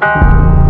Música